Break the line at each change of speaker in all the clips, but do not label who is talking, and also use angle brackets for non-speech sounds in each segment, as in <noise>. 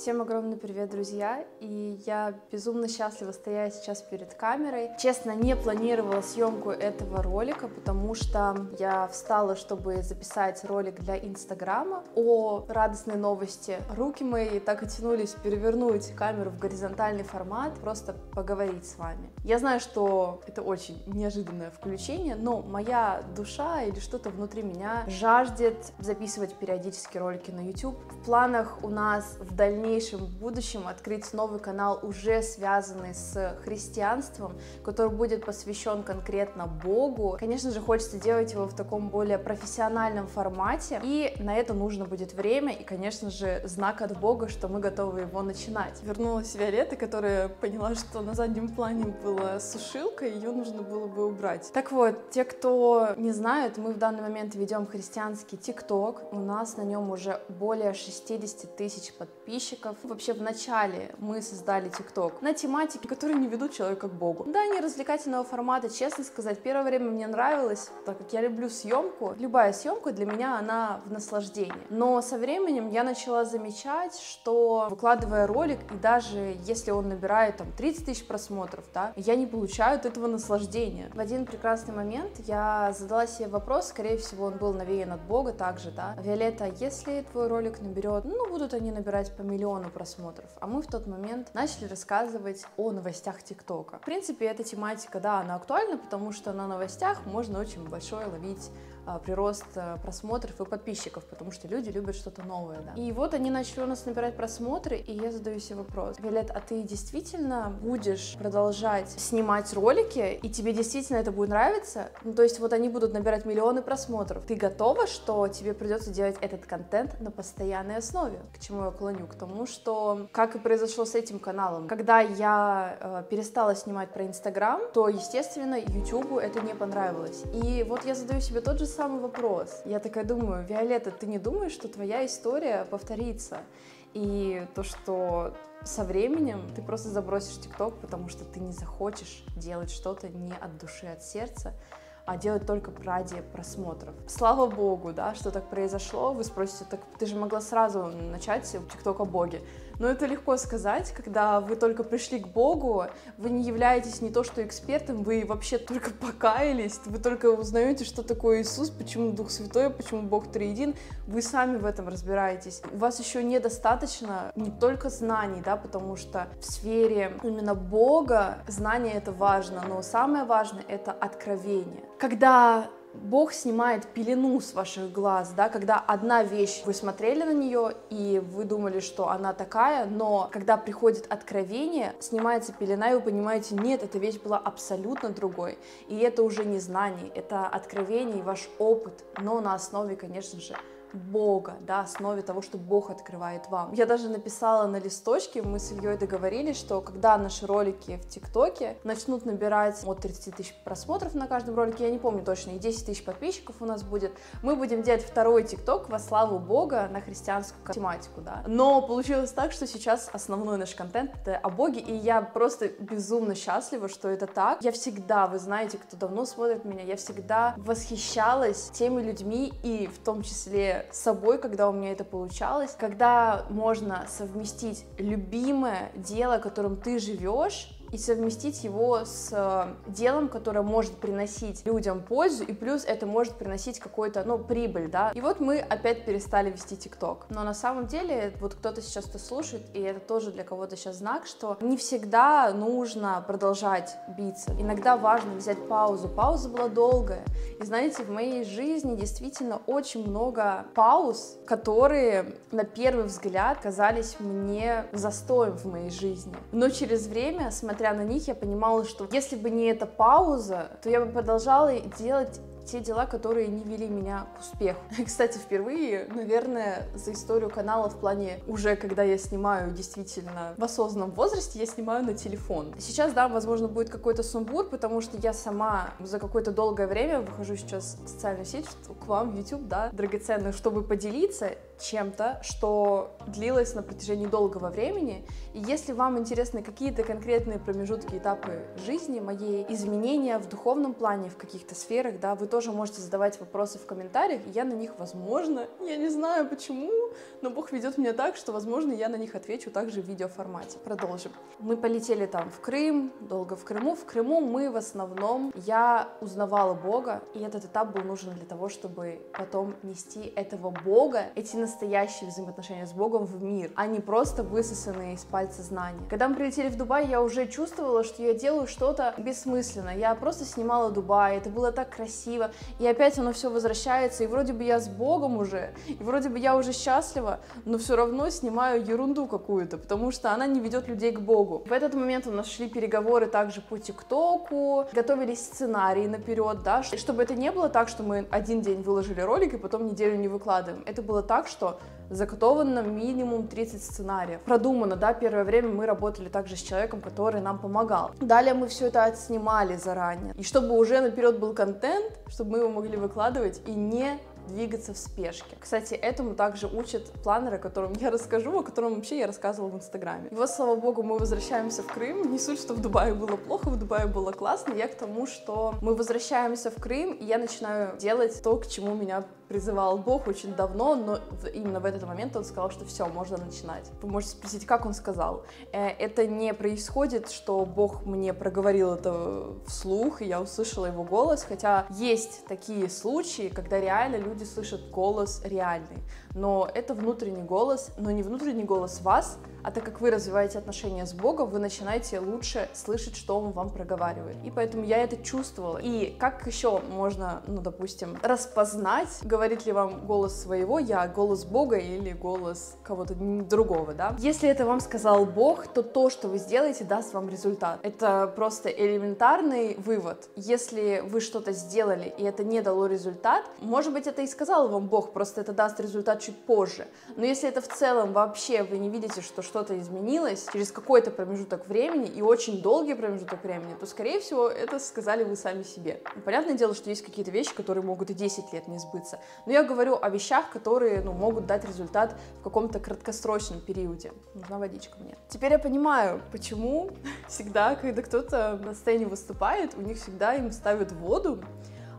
Всем огромный привет, друзья! И я безумно счастлива стоять сейчас перед камерой. Честно, не планировала съемку этого ролика, потому что я встала, чтобы записать ролик для Инстаграма о радостной новости. Руки мои так и тянулись перевернуть камеру в горизонтальный формат, просто поговорить с вами. Я знаю, что это очень неожиданное включение, но моя душа или что-то внутри меня жаждет записывать периодически ролики на YouTube. В планах у нас в дальнейшем будущем открыть новый канал, уже связанный с христианством, который будет посвящен конкретно Богу. Конечно же, хочется делать его в таком более профессиональном формате, и на это нужно будет время, и, конечно же, знак от Бога, что мы готовы его начинать. Вернулась Виолетта, которая поняла, что на заднем плане была сушилка, ее нужно было бы убрать. Так вот, те, кто не знает, мы в данный момент ведем христианский ТикТок, у нас на нем уже более 60 тысяч подписчиков. Вообще в начале мы создали ТикТок на тематике, которые не ведут человека к Богу. Да, не развлекательного формата, честно сказать, первое время мне нравилось, так как я люблю съемку. Любая съемка для меня, она в наслаждении. Но со временем я начала замечать, что выкладывая ролик, и даже если он набирает там 30 тысяч просмотров, да, я не получаю от этого наслаждения. В один прекрасный момент я задала себе вопрос, скорее всего, он был навеян от Бога также, да, Виолетта, если твой ролик наберет, ну, будут они набирать по миллиону просмотров, а мы в тот момент начали рассказывать о новостях ТикТока. В принципе, эта тематика, да, она актуальна, потому что на новостях можно очень большой ловить прирост а, просмотров и подписчиков, потому что люди любят что-то новое, да. И вот они начали у нас набирать просмотры, и я задаю себе вопрос, Виолет, а ты действительно будешь продолжать снимать ролики, и тебе действительно это будет нравиться? Ну, то есть вот они будут набирать миллионы просмотров. Ты готова, что тебе придется делать этот контент на постоянной основе? К чему я клоню? К тому, что, как и произошло с этим каналом, когда я э, перестала снимать про Инстаграм, то, естественно, Ютубу это не понравилось. И вот я задаю себе тот же самый вопрос. Я такая думаю, Виолетта, ты не думаешь, что твоя история повторится? И то, что со временем ты просто забросишь ТикТок, потому что ты не захочешь делать что-то не от души, от сердца, а делать только ради просмотров. Слава богу, да, что так произошло. Вы спросите, так ты же могла сразу начать ТикТок о Боге. Но это легко сказать, когда вы только пришли к Богу, вы не являетесь не то что экспертом, вы вообще только покаялись, вы только узнаете, что такое Иисус, почему Дух Святой, почему Бог триедин, вы сами в этом разбираетесь. У вас еще недостаточно не только знаний, да, потому что в сфере именно Бога знание это важно, но самое важное это откровение. Когда Бог снимает пелену с ваших глаз, да, когда одна вещь, вы смотрели на нее, и вы думали, что она такая, но когда приходит откровение, снимается пелена, и вы понимаете, нет, эта вещь была абсолютно другой. И это уже не знание, это откровение и ваш опыт, но на основе, конечно же, Бога, да, основе того, что Бог открывает вам. Я даже написала на листочке, мы с Ильей договорились, что когда наши ролики в ТикТоке начнут набирать от 30 тысяч просмотров на каждом ролике, я не помню точно, и 10 тысяч подписчиков у нас будет, мы будем делать второй ТикТок во славу Бога на христианскую тематику, да. Но получилось так, что сейчас основной наш контент это о Боге, и я просто безумно счастлива, что это так. Я всегда, вы знаете, кто давно смотрит меня, я всегда восхищалась теми людьми, и в том числе собой, когда у меня это получалось, когда можно совместить любимое дело, которым ты живешь, и совместить его с э, делом, которое может приносить людям пользу, и плюс это может приносить какой-то, ну, прибыль, да. И вот мы опять перестали вести ТикТок. Но на самом деле, вот кто-то сейчас это слушает, и это тоже для кого-то сейчас знак, что не всегда нужно продолжать биться. Иногда важно взять паузу. Пауза была долгая. И знаете, в моей жизни действительно очень много пауз, которые на первый взгляд казались мне застоем в моей жизни. Но через время, смотря смотря на них, я понимала, что если бы не эта пауза, то я бы продолжала делать те дела, которые не вели меня к успеху. <laughs> Кстати, впервые, наверное, за историю канала в плане уже, когда я снимаю действительно в осознанном возрасте, я снимаю на телефон. Сейчас, да, возможно, будет какой-то сумбур, потому что я сама за какое-то долгое время выхожу сейчас в социальную сеть, к вам в YouTube, да, драгоценно, чтобы поделиться чем-то, что длилось на протяжении долгого времени. И если вам интересны какие-то конкретные промежутки, этапы жизни моей, изменения в духовном плане, в каких-то сферах, да, вы тоже можете задавать вопросы в комментариях, я на них, возможно, я не знаю почему, но Бог ведет меня так, что, возможно, я на них отвечу также в видеоформате. Продолжим. Мы полетели там в Крым, долго в Крыму. В Крыму мы в основном, я узнавала Бога, и этот этап был нужен для того, чтобы потом нести этого Бога, эти настоящие взаимоотношения с Богом в мир, а не просто высосанные из пальца знания. Когда мы прилетели в Дубай, я уже чувствовала, что я делаю что-то бессмысленно. Я просто снимала Дубай, это было так красиво, и опять оно все возвращается, и вроде бы я с Богом уже, и вроде бы я уже счастлива, но все равно снимаю ерунду какую-то, потому что она не ведет людей к Богу. В этот момент у нас шли переговоры также по ТикТоку, готовились сценарии наперед, да, чтобы это не было так, что мы один день выложили ролик и потом неделю не выкладываем. Это было так, что закотовано минимум 30 сценариев. Продумано, да, первое время мы работали также с человеком, который нам помогал. Далее мы все это отснимали заранее. И чтобы уже наперед был контент, чтобы мы его могли выкладывать и не двигаться в спешке. Кстати, этому также учат планеры, о котором я расскажу, о котором вообще я рассказывала в Инстаграме. И вот, слава богу, мы возвращаемся в Крым. Не суть, что в Дубае было плохо, в Дубае было классно. Я к тому, что мы возвращаемся в Крым, и я начинаю делать то, к чему меня призывал Бог очень давно, но именно в этот момент он сказал, что все, можно начинать. Вы можете спросить, как он сказал. Э, это не происходит, что Бог мне проговорил это вслух, и я услышала его голос, хотя есть такие случаи, когда реально люди слышат голос реальный. Но это внутренний голос, но не внутренний голос вас, а так как вы развиваете отношения с Богом, вы начинаете лучше слышать, что Он вам проговаривает. И поэтому я это чувствовала. И как еще можно, ну, допустим, распознать, говорит ли вам голос своего я, голос Бога или голос кого-то другого, да? Если это вам сказал Бог, то то, что вы сделаете, даст вам результат. Это просто элементарный вывод. Если вы что-то сделали, и это не дало результат, может быть, это и сказал вам Бог, просто это даст результат чуть позже. Но если это в целом вообще вы не видите, что что-то изменилось через какой-то промежуток времени и очень долгий промежуток времени, то, скорее всего, это сказали вы сами себе. понятное дело, что есть какие-то вещи, которые могут и 10 лет не сбыться. Но я говорю о вещах, которые ну, могут дать результат в каком-то краткосрочном периоде. Нужна водичка мне. Теперь я понимаю, почему <laughs> всегда, когда кто-то на сцене выступает, у них всегда им ставят воду.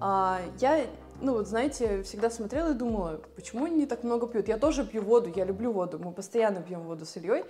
А, я ну вот знаете, всегда смотрела и думала, почему они так много пьют. Я тоже пью воду, я люблю воду, мы постоянно пьем воду с Ильей,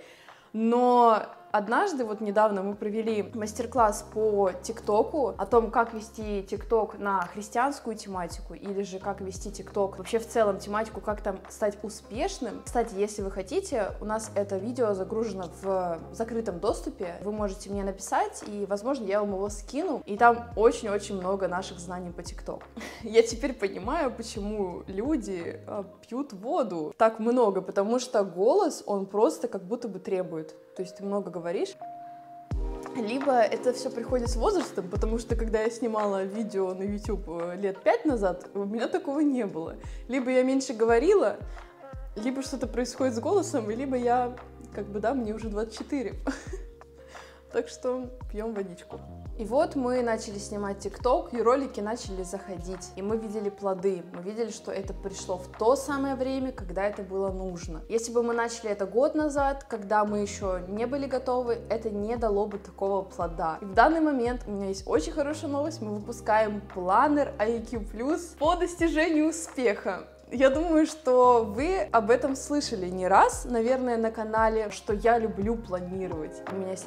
но Однажды, вот недавно мы провели мастер-класс по ТикТоку о том, как вести ТикТок на христианскую тематику или же как вести ТикТок вообще в целом тематику, как там стать успешным. Кстати, если вы хотите, у нас это видео загружено в закрытом доступе. Вы можете мне написать, и, возможно, я вам его скину. И там очень-очень много наших знаний по ТикТок. <laughs> Я теперь понимаю, почему люди а, пьют воду так много, потому что голос, он просто как будто бы требует. То есть ты много говоришь. Либо это все приходит с возрастом, потому что когда я снимала видео на YouTube э, лет пять назад, у меня такого не было. Либо я меньше говорила, либо что-то происходит с голосом, либо я, как бы, да, мне уже 24. <laughs> Так что пьем водичку. И вот мы начали снимать ТикТок, и ролики начали заходить. И мы видели плоды. Мы видели, что это пришло в то самое время, когда это было нужно. Если бы мы начали это год назад, когда мы еще не были готовы, это не дало бы такого плода. И в данный момент у меня есть очень хорошая новость. Мы выпускаем планер IQ+, по достижению успеха. Я думаю, что вы об этом слышали не раз, наверное, на канале, что я люблю планировать. У меня есть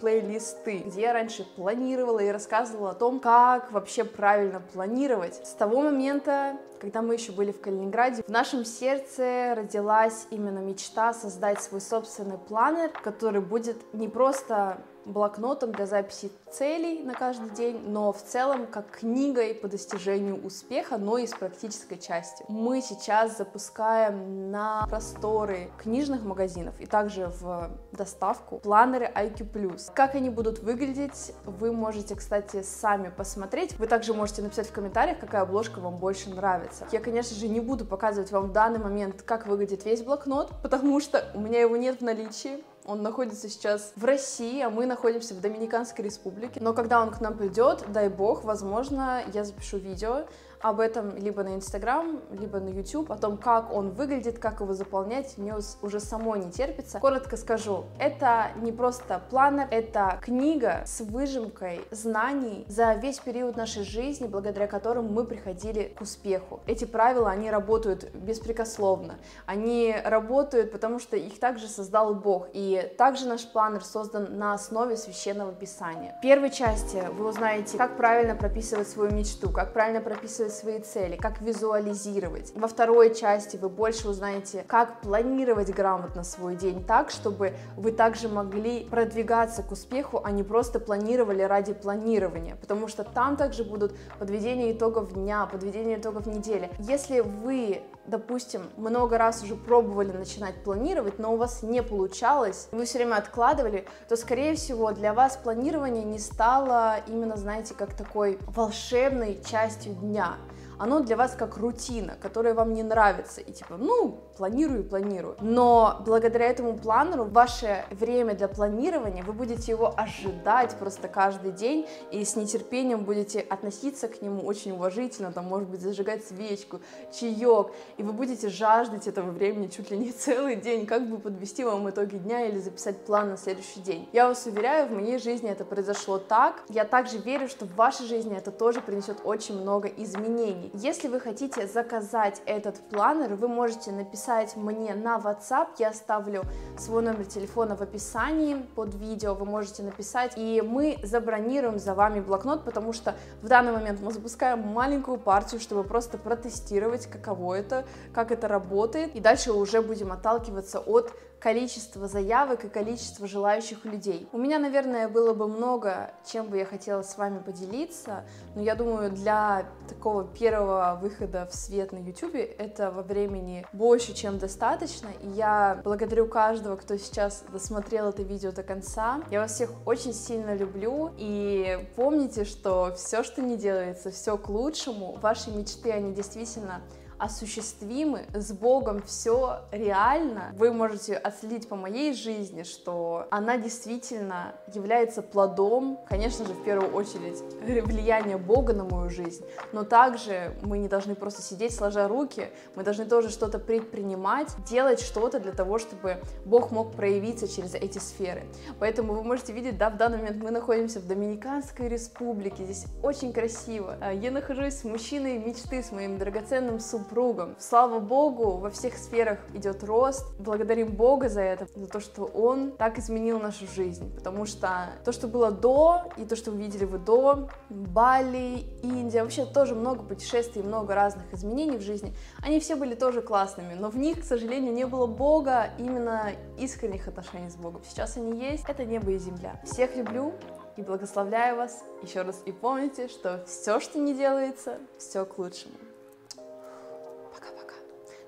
плейлисты, где я раньше планировала и рассказывала о том, как вообще правильно планировать. С того момента, когда мы еще были в Калининграде, в нашем сердце родилась именно мечта создать свой собственный планер, который будет не просто блокнотом для записи целей на каждый день, но в целом как книгой по достижению успеха, но и с практической части. Мы сейчас запускаем на просторы книжных магазинов и также в доставку планеры IQ+. Как они будут выглядеть, вы можете, кстати, сами посмотреть. Вы также можете написать в комментариях, какая обложка вам больше нравится. Я, конечно же, не буду показывать вам в данный момент, как выглядит весь блокнот, потому что у меня его нет в наличии. Он находится сейчас в России, а мы находимся в Доминиканской республике. Но когда он к нам придет, дай бог, возможно, я запишу видео об этом либо на Инстаграм, либо на YouTube, о том, как он выглядит, как его заполнять, мне уже самой не терпится. Коротко скажу, это не просто планер, это книга с выжимкой знаний за весь период нашей жизни, благодаря которым мы приходили к успеху. Эти правила, они работают беспрекословно, они работают, потому что их также создал Бог, и также наш планер создан на основе священного писания. В первой части вы узнаете, как правильно прописывать свою мечту, как правильно прописывать свои цели, как визуализировать. Во второй части вы больше узнаете, как планировать грамотно свой день так, чтобы вы также могли продвигаться к успеху, а не просто планировали ради планирования, потому что там также будут подведение итогов дня, подведение итогов недели. Если вы допустим, много раз уже пробовали начинать планировать, но у вас не получалось, вы все время откладывали, то, скорее всего, для вас планирование не стало именно, знаете, как такой волшебной частью дня оно для вас как рутина, которая вам не нравится, и типа, ну, планирую, планирую. Но благодаря этому планеру ваше время для планирования, вы будете его ожидать просто каждый день, и с нетерпением будете относиться к нему очень уважительно, там, может быть, зажигать свечку, чаек, и вы будете жаждать этого времени чуть ли не <laughs> целый день, как бы подвести вам итоги дня или записать план на следующий день. Я вас уверяю, в моей жизни это произошло так. Я также верю, что в вашей жизни это тоже принесет очень много изменений. Если вы хотите заказать этот планер, вы можете написать мне на WhatsApp, я оставлю свой номер телефона в описании под видео, вы можете написать, и мы забронируем за вами блокнот, потому что в данный момент мы запускаем маленькую партию, чтобы просто протестировать, каково это, как это работает, и дальше уже будем отталкиваться от количество заявок и количество желающих людей. У меня, наверное, было бы много, чем бы я хотела с вами поделиться, но я думаю, для такого первого выхода в свет на YouTube этого времени больше, чем достаточно, и я благодарю каждого, кто сейчас досмотрел это видео до конца. Я вас всех очень сильно люблю, и помните, что все, что не делается, все к лучшему. Ваши мечты, они действительно осуществимы, с Богом все реально. Вы можете отследить по моей жизни, что она действительно является плодом, конечно же, в первую очередь, влияния Бога на мою жизнь, но также мы не должны просто сидеть сложа руки, мы должны тоже что-то предпринимать, делать что-то для того, чтобы Бог мог проявиться через эти сферы. Поэтому вы можете видеть, да, в данный момент мы находимся в Доминиканской республике, здесь очень красиво. Я нахожусь с мужчиной мечты, с моим драгоценным супругом, супругом. Слава Богу, во всех сферах идет рост. Благодарим Бога за это, за то, что Он так изменил нашу жизнь. Потому что то, что было до, и то, что вы видели вы до, Бали, Индия, вообще тоже много путешествий, много разных изменений в жизни, они все были тоже классными, но в них, к сожалению, не было Бога, именно искренних отношений с Богом. Сейчас они есть, это небо и земля. Всех люблю, и благословляю вас еще раз. И помните, что все, что не делается, все к лучшему.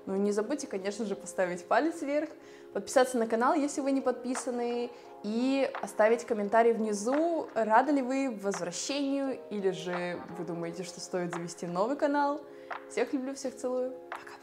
Ну, не забудьте, конечно же, поставить палец вверх, подписаться на канал, если вы не подписаны, и оставить комментарий внизу, рады ли вы возвращению, или же вы думаете, что стоит завести новый канал. Всех люблю, всех целую. Пока.